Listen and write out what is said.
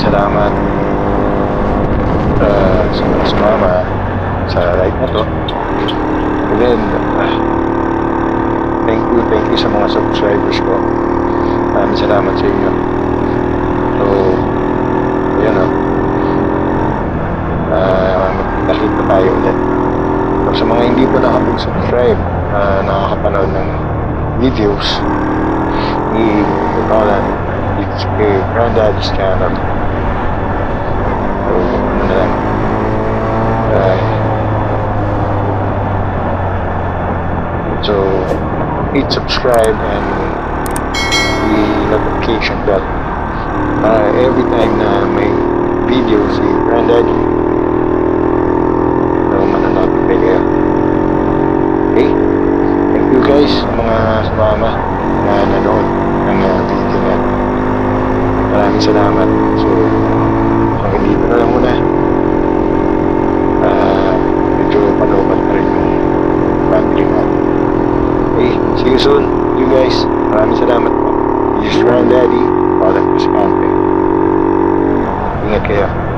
salamat uh, sa mga sumama sa ride na to. And then, uh, thank you, thank you sa mga subscribers ko. Maraming salamat sa inyo. So, yun o. Uh, nakita tayo ulit. So, sa mga hindi pa nakapag-subscribe, uh, nakakapanood ng videos, ni Roland, it's a Grandad's channel. Subscribe and the notification bell para every time na may video si granddaddy so mananotify kayo. Okay? Thank you guys sa mga sumama na nanood ng uh, video na maraming salamat. So, Granddaddy,